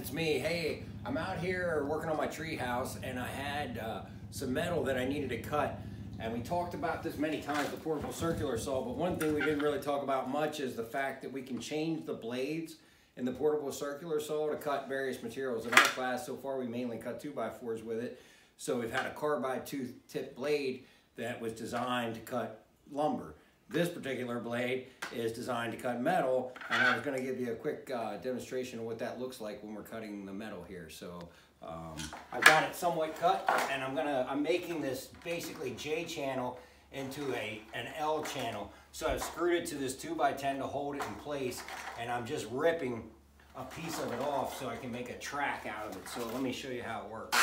it's me. Hey, I'm out here working on my tree house and I had uh, some metal that I needed to cut. And we talked about this many times, the portable circular saw, but one thing we didn't really talk about much is the fact that we can change the blades in the portable circular saw to cut various materials. In our class, so far we mainly cut two by fours with it. So we've had a carbide tooth tip blade that was designed to cut lumber. This particular blade is designed to cut metal, and I was gonna give you a quick uh, demonstration of what that looks like when we're cutting the metal here. So um, I've got it somewhat cut, and I'm gonna, I'm making this basically J channel into a an L channel. So I've screwed it to this 2x10 to hold it in place, and I'm just ripping a piece of it off so I can make a track out of it. So let me show you how it works.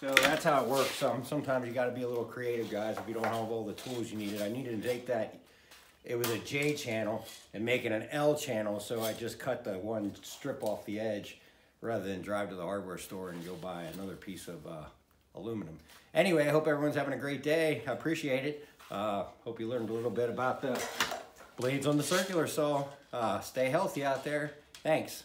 So that's how it works. Some sometimes you got to be a little creative, guys. If you don't have all the tools you needed, I needed to take that. It was a J channel and make it an L channel, so I just cut the one strip off the edge rather than drive to the hardware store and go buy another piece of uh, aluminum. Anyway, I hope everyone's having a great day. I appreciate it. Uh, hope you learned a little bit about the blades on the circular saw. Uh, stay healthy out there. Thanks.